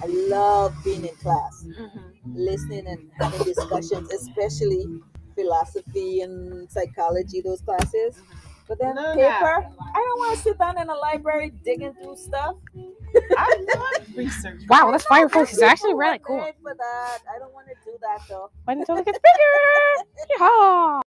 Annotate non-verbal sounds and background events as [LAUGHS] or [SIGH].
but I love being in class, Mhm. listening and having discussions, especially philosophy and psychology, those classes. But then paper. I don't want to sit down in a library digging through stuff. I love research. Wow, that's fireplace is actually really cool. For that, I don't want to do that though. Wait until it gets bigger? [LAUGHS]